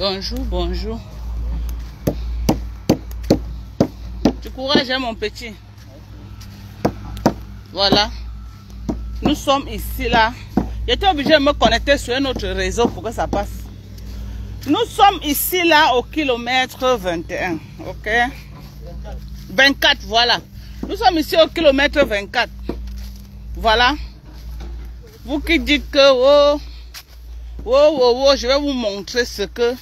Bonjour, bonjour. Du courage, hein, mon petit. Voilà. Nous sommes ici, là. J'étais obligé de me connecter sur un autre réseau pour que ça passe. Nous sommes ici, là, au kilomètre 21. OK? 24, voilà. Nous sommes ici au kilomètre 24. Voilà. Vous qui dites que, oh, oh, oh, oh, je vais vous montrer ce que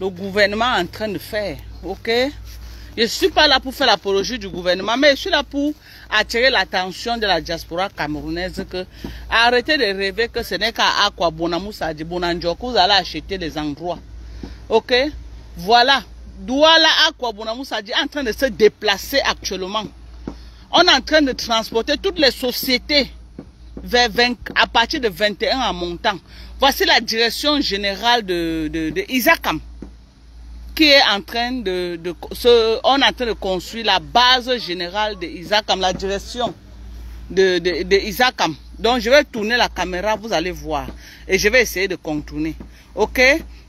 le gouvernement est en train de faire. OK? Je ne suis pas là pour faire l'apologie du gouvernement, mais je suis là pour attirer l'attention de la diaspora camerounaise que arrêtez de rêver que ce n'est qu'à Aqua Bonamoussa que vous allez acheter des endroits. Ok? Voilà. Douala Aqua Bonamoussa est en train de se déplacer actuellement. On est en train de transporter toutes les sociétés vers 20, à partir de 21 en montant. Voici la direction générale de, de, de est en train de, ce, on est en train de construire la base générale de Isakam, la direction de, de. Donc je vais tourner la caméra, vous allez voir. Et je vais essayer de contourner. Ok?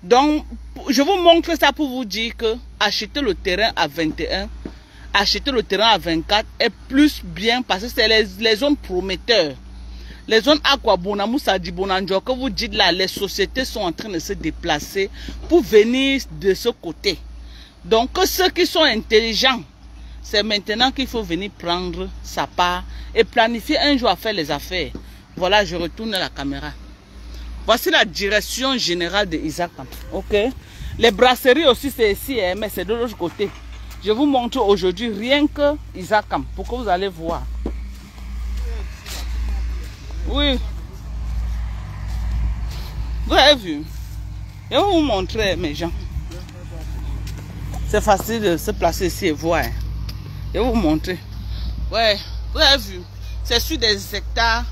Donc je vous montre ça pour vous dire que acheter le terrain à 21, acheter le terrain à 24 est plus bien parce que c'est les, les zones prometteurs. Les zones Aquabonamoussa di Bonanjo que vous dites là, les sociétés sont en train de se déplacer pour venir de ce côté. Donc ceux qui sont intelligents, c'est maintenant qu'il faut venir prendre sa part et planifier un jour à faire les affaires. Voilà, je retourne la caméra. Voici la direction générale de Isaac. Ok. Les brasseries aussi, c'est ici, hein, mais c'est de l'autre côté. Je vous montre aujourd'hui rien que Isakam pour que vous allez voir. Oui. Vous avez vu Je vais vous montrer, mes gens. C'est facile de se placer ici et voir. Je vais vous montrer. Ouais, vous avez vu C'est sur des hectares.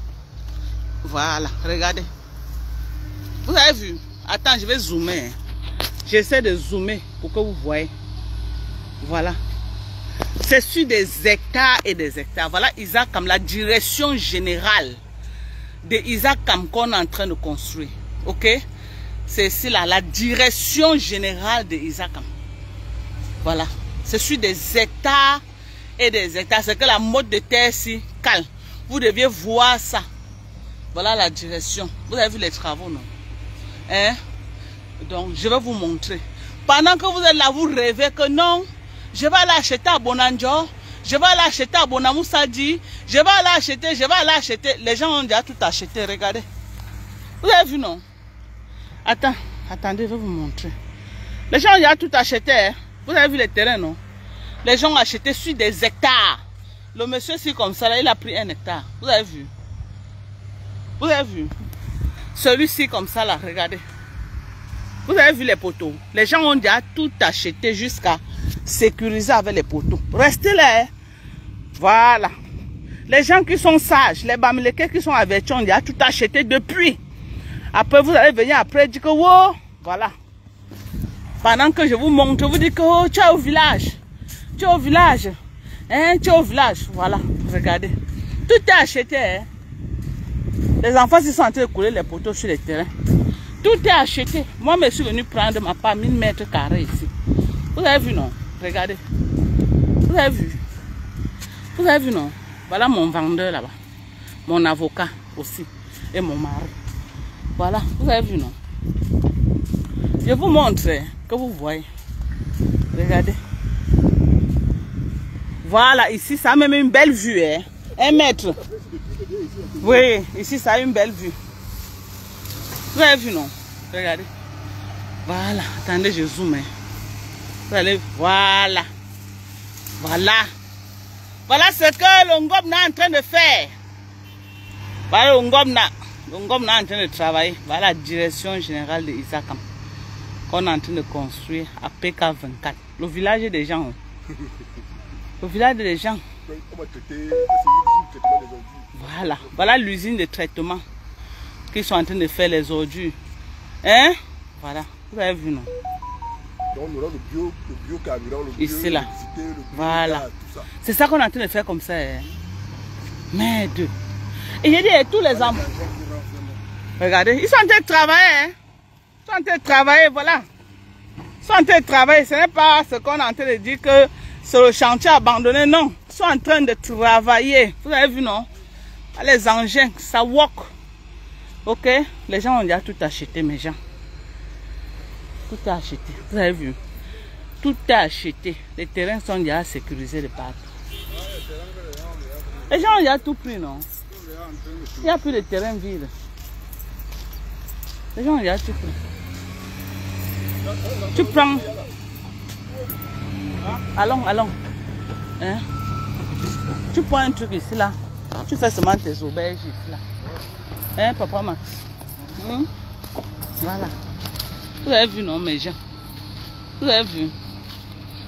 Voilà, regardez. Vous avez vu Attends, je vais zoomer. J'essaie de zoomer pour que vous voyez. Voilà. C'est sur des hectares et des hectares. Voilà Isaac comme la direction générale de Isaac Kam qu'on est en train de construire. Ok? C'est ici là, la direction générale de Isaac Kam. Voilà. C'est sur des hectares et des hectares. C'est que la mode de terre ici calme. Vous deviez voir ça. Voilà la direction. Vous avez vu les travaux, non? Hein? Donc, je vais vous montrer. Pendant que vous êtes là, vous rêvez que non, je vais aller acheter à Bonanjo, je vais aller acheter à Bonamoussadi, je vais aller acheter, je vais aller acheter. Les gens ont déjà tout acheté, regardez. Vous avez vu, non? Attends, attendez, je vais vous montrer. Les gens ont déjà tout acheté. Hein? Vous avez vu les terrains, non? Les gens ont acheté sur des hectares. Le monsieur, c'est comme ça, là, il a pris un hectare. Vous avez vu? Vous avez vu? Celui-ci, comme ça, là, regardez. Vous avez vu les poteaux? Les gens ont déjà tout acheté jusqu'à sécuriser avec les poteaux. Restez là. Hein. Voilà. Les gens qui sont sages, les bamilekés qui sont avertis, on déjà tout acheté depuis. Après, vous allez venir après dire que, wow, voilà. Pendant que je vous montre, je vous dis que, oh, tu es au village. Tu es au village. Hein, tu es au village. Voilà, regardez. Tout est acheté. Hein. Les enfants sont en train de couler les poteaux sur les terrains. Tout est acheté. Moi, je suis venu prendre ma part 1000 mètres carrés ici. Vous avez vu, non? Regardez. Vous avez vu Vous avez vu, non? Voilà mon vendeur là-bas. Mon avocat aussi. Et mon mari. Voilà. Vous avez vu, non? Je vous montre que vous voyez. Regardez. Voilà, ici, ça a même une belle vue. Hein? Un mètre. Oui, ici, ça a une belle vue. Vous avez vu, non? Regardez. Voilà. Attendez, je zoome. Hein. Vous allez, voilà. Voilà. Voilà ce que le Ngom est en train de faire. Voilà le Ngom Le Ngom est en train de travailler. Voilà la direction générale de Isakam. Qu'on est en train de construire à PK24. Le village des gens. Le village des gens. Voilà. Voilà l'usine de traitement. Qui sont en train de faire les ordures. Hein? Voilà. Vous avez vu, non? Donc, on aura le bio, le bio carburant, le bio Ici, là. le bio Voilà. tout ça. C'est ça qu'on est en train de faire comme ça. Hein. Merde. Et j'ai dit tous les hommes. Regardez, ils sont en train de travailler. Hein. Ils sont en train de travailler, voilà. sont en train de travailler. Ce n'est pas ce qu'on est en train de dire que c'est le chantier abandonné. Non, ils sont en train de travailler. Vous avez vu, non? Les engins, ça walk. Ok? Les gens ont déjà tout acheté, mes gens. Tout est acheté. Vous avez vu Tout est acheté. Les terrains sont déjà sécurisés de partout. Les gens ont déjà tout pris, non? Il n'y a plus de terrain vide. Les gens ont tout pris. Tu prends. Allons, allons. Hein? Tu prends un truc ici, là. Tu fais seulement tes auberges ici, là. Hein, papa Max? Hein? Voilà. Vous avez vu, non, mes gens? Vous avez vu?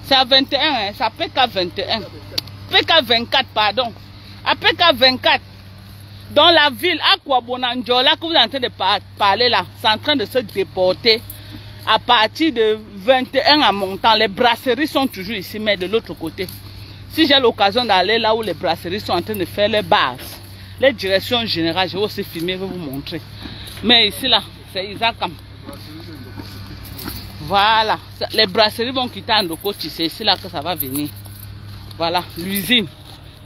C'est à 21, hein? C'est à PK 21. PK 24, pardon. À PK 24. Dans la ville, à Kwabonanjola, que vous êtes en train de par parler là, c'est en train de se déporter. À partir de 21 à montant, les brasseries sont toujours ici, mais de l'autre côté. Si j'ai l'occasion d'aller là où les brasseries sont en train de faire les bases, les directions générales, je vais aussi filmer, je vais vous montrer. Mais ici là, c'est Isakam. Voilà, les brasseries vont quitter Ndokoti, c'est là que ça va venir. Voilà, l'usine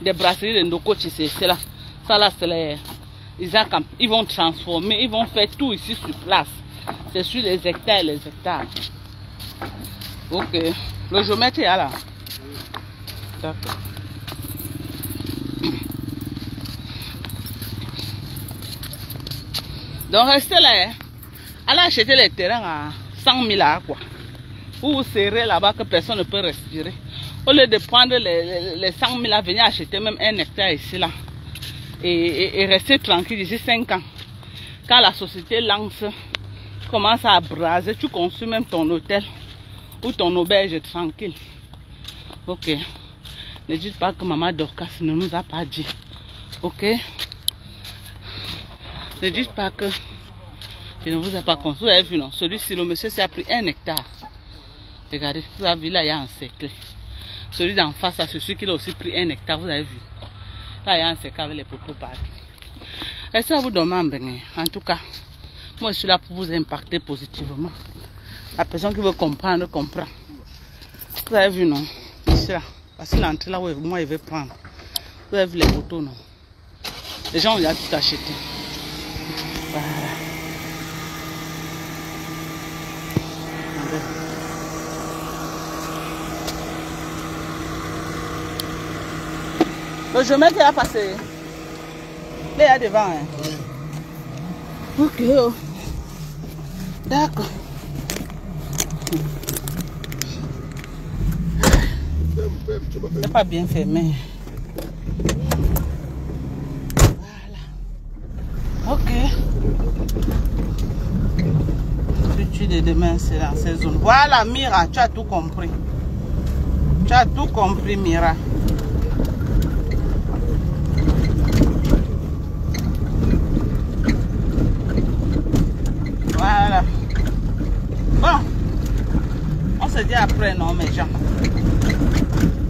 des brasseries de c'est là. Ça là, c'est les. Ils vont transformer, ils vont faire tout ici sur place. C'est sur les hectares et les hectares. Ok. Le géomètre est là. D'accord. Donc restez là. Allez acheter les terrains à 100 000 à quoi. Ou vous serrez là-bas que personne ne peut respirer. Au lieu de prendre les, les, les 100 000 à venir acheter même un hectare ici là. Et, et, rester tranquille ici 5 ans. Quand la société lance commence à braser, tu construis même ton hôtel ou ton auberge tranquille. Ok. Ne dites pas que maman Dorcas ne nous a pas dit. Ok. Ne dites pas que je ne vous ai pas construit. Vous avez vu, non Celui-ci, le monsieur, s'est pris un hectare. Regardez, avez vu là, il y a un cercle. Celui d'en face, c'est celui qui a aussi pris un hectare. Vous avez vu Là, il y a un cercle avec les poteaux partout. Est-ce que vous demandez En tout cas, moi, je suis là pour vous impacter positivement. La personne qui veut comprendre, comprend. Vous avez vu, non? Ici, là. Parce que l'entrée là où moi, il veut prendre. Vous avez vu les photos, non? Les gens ont déjà tout acheté. Le chemin qui a passé. Là, a devant. Hein. Ok. oh. D'accord. C'est pas bien fermé. Voilà. Ok. L'étude de demain, c'est dans ces zones. Voilà, Mira, tu as tout compris. Tu as tout compris, Mira. se dit après, non, mes gens.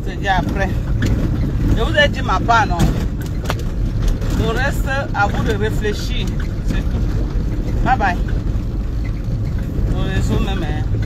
Se dit après. Je vous ai dit ma part, non. Le reste, à vous de réfléchir. C'est tout. Bye bye. Le réseau même. Hein.